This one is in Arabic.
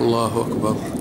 الله أكبر.